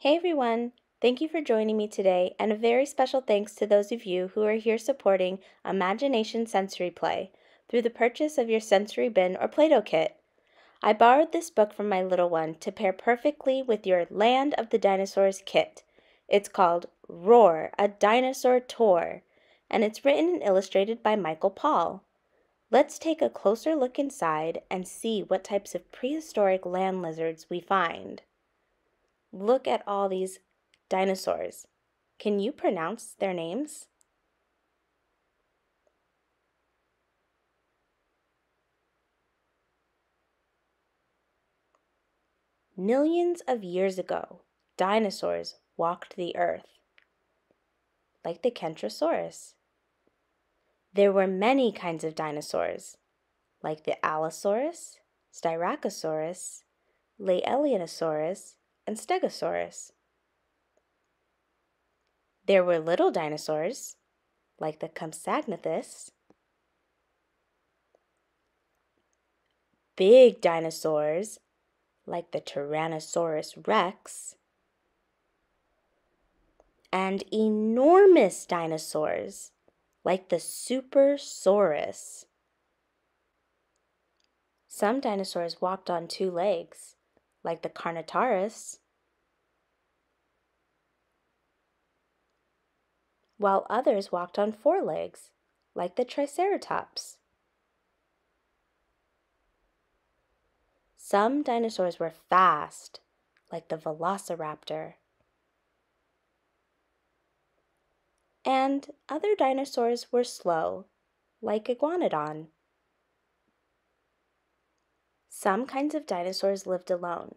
Hey everyone! Thank you for joining me today, and a very special thanks to those of you who are here supporting Imagination Sensory Play through the purchase of your sensory bin or Play Doh kit. I borrowed this book from my little one to pair perfectly with your Land of the Dinosaurs kit. It's called Roar, a Dinosaur Tour, and it's written and illustrated by Michael Paul. Let's take a closer look inside and see what types of prehistoric land lizards we find. Look at all these dinosaurs. Can you pronounce their names? Millions of years ago, dinosaurs walked the earth, like the Kentrosaurus. There were many kinds of dinosaurs, like the Allosaurus, Styracosaurus, Laelianosaurus, and Stegosaurus. There were little dinosaurs, like the Compsognathus, big dinosaurs, like the Tyrannosaurus rex, and enormous dinosaurs, like the Supersaurus. Some dinosaurs walked on two legs, like the Carnotaurus, while others walked on four legs, like the Triceratops. Some dinosaurs were fast, like the Velociraptor. And other dinosaurs were slow, like Iguanodon. Some kinds of dinosaurs lived alone,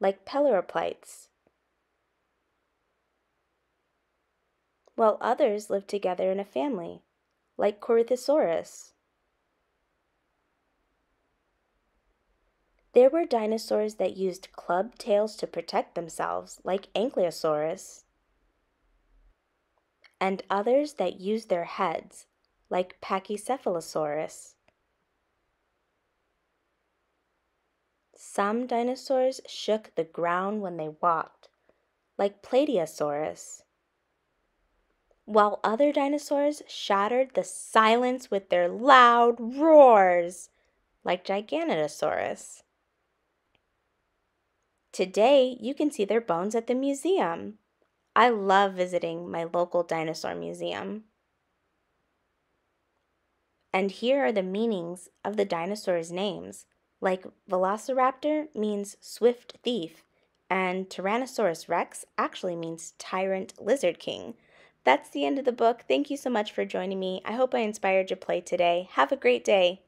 like Peloroplites, while others lived together in a family, like Corythosaurus. There were dinosaurs that used club tails to protect themselves, like Ankylosaurus, and others that used their heads, like Pachycephalosaurus. Some dinosaurs shook the ground when they walked, like Plateosaurus, while other dinosaurs shattered the silence with their loud roars, like Giganotosaurus. Today, you can see their bones at the museum. I love visiting my local dinosaur museum. And here are the meanings of the dinosaurs' names. Like Velociraptor means swift thief, and Tyrannosaurus rex actually means tyrant lizard king. That's the end of the book. Thank you so much for joining me. I hope I inspired your play today. Have a great day.